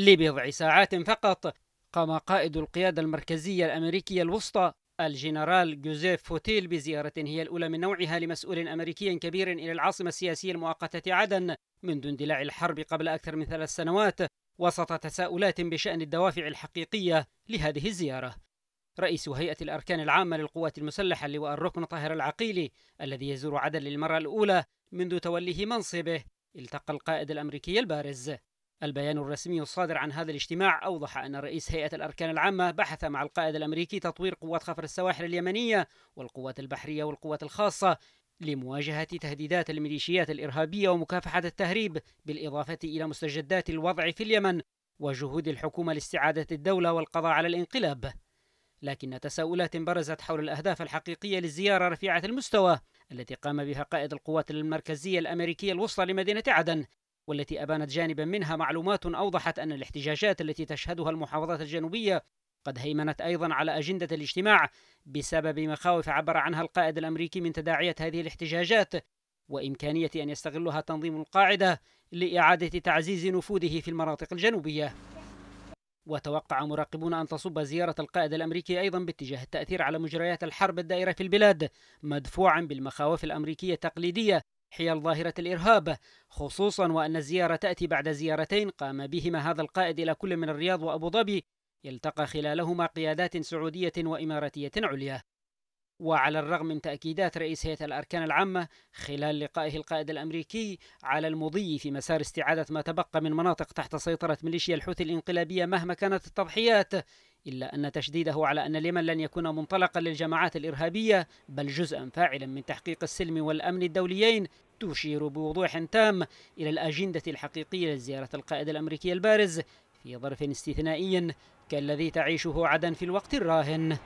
لبضع ساعات فقط قام قائد القيادة المركزية الأمريكية الوسطى الجنرال جوزيف فوتيل بزيارة هي الأولى من نوعها لمسؤول أمريكي كبير إلى العاصمة السياسية المؤقتة عدن منذ اندلاع الحرب قبل أكثر من ثلاث سنوات وسط تساؤلات بشأن الدوافع الحقيقية لهذه الزيارة. رئيس هيئة الأركان العامة للقوات المسلحة اللواء الركن طاهر العقيلي الذي يزور عدن للمرة الأولى منذ توليه منصبه التقى القائد الأمريكي البارز. البيان الرسمي الصادر عن هذا الاجتماع أوضح أن رئيس هيئة الأركان العامة بحث مع القائد الأمريكي تطوير قوات خفر السواحل اليمنية والقوات البحرية والقوات الخاصة لمواجهة تهديدات الميليشيات الإرهابية ومكافحة التهريب بالإضافة إلى مستجدات الوضع في اليمن وجهود الحكومة لاستعادة الدولة والقضاء على الانقلاب. لكن تساؤلات برزت حول الأهداف الحقيقية للزيارة رفيعة المستوى التي قام بها قائد القوات المركزية الأمريكية الوسطى لمدينة عدن والتي أبانت جانبا منها معلومات أوضحت أن الاحتجاجات التي تشهدها المحافظات الجنوبية قد هيمنت أيضا على أجندة الاجتماع بسبب مخاوف عبر عنها القائد الأمريكي من تداعية هذه الاحتجاجات وإمكانية أن يستغلها تنظيم القاعدة لإعادة تعزيز نفوذه في المناطق الجنوبية. وتوقع مراقبون أن تصب زيارة القائد الأمريكي أيضا باتجاه التأثير على مجريات الحرب الدائرة في البلاد مدفوعا بالمخاوف الأمريكية التقليدية حيال ظاهرة الإرهاب خصوصا وأن الزيارة تأتي بعد زيارتين قام بهما هذا القائد إلى كل من الرياض وأبو ظبي يلتقى خلالهما قيادات سعودية وإماراتية عليا. وعلى الرغم من تأكيدات رئيس هيئة الأركان العامة خلال لقائه القائد الأمريكي على المضي في مسار استعادة ما تبقى من مناطق تحت سيطرة ميليشيا الحوثي الإنقلابية مهما كانت التضحيات إلا أن تشديده على أن اليمن لن يكون منطلقا للجماعات الإرهابية بل جزءا فاعلا من تحقيق السلم والأمن الدوليين تشير بوضوح تام إلى الأجندة الحقيقية لزيارة القائد الأمريكي البارز في ظرف استثنائي كالذي تعيشه عدن في الوقت الراهن.